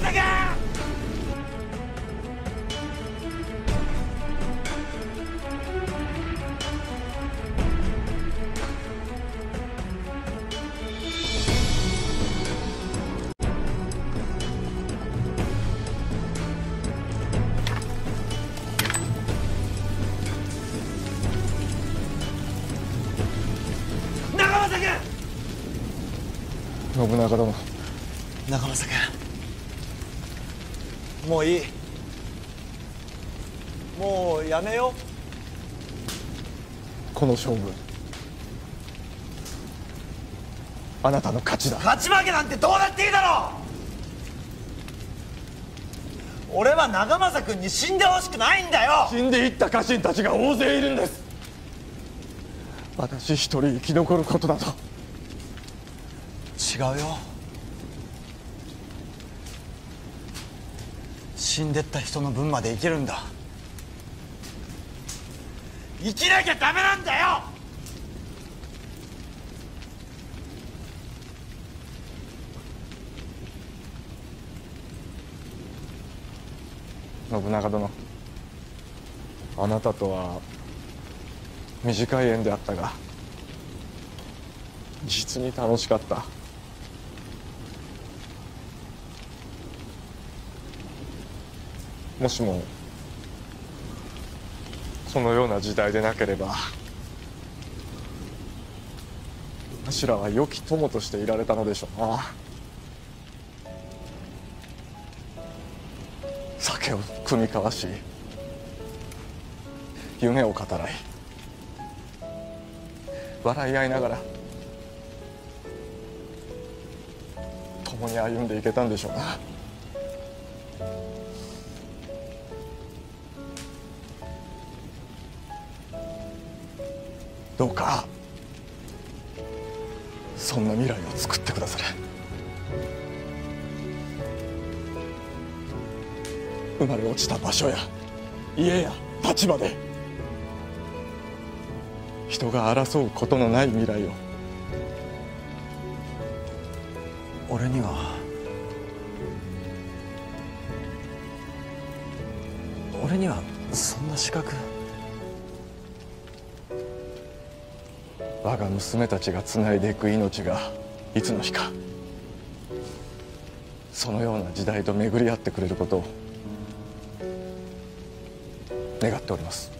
ま信長殿。中政君。もういい。もうやめよこの勝負。あなたの勝ちだ。勝ち負けなんてどうだっていいだろう。俺は長政君に死んでほしくないんだよ。死んでいった家臣たちが大勢いるんです。私一人生き残ることだと違うよ死んでった人の分まで生きるんだ。生きなきゃダメなんだよ！信長殿。あなたとは短い縁であったが実に楽しかった。もしもそのような時代でなければらは良き友としていられたのでしょうな。酒を酌み交わし夢を語らい。笑い合いながら共に歩んでいけたんでしょうな。どうかそんな未来を作ってくだされ。生まれ落ちた場所や家や立場で人が争うことのない未来を俺には俺にはそんな資格我が娘たちがつないでいく命がいつの日かそのような時代と巡り合ってくれることを願っております。